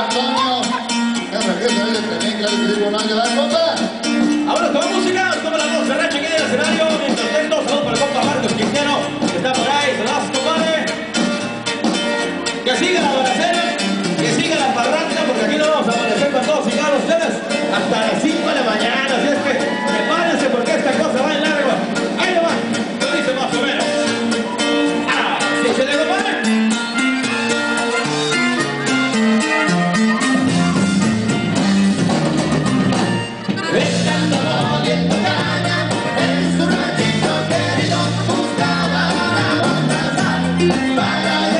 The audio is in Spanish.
Antonio. Me regresa el de claro que digo, no, Bye.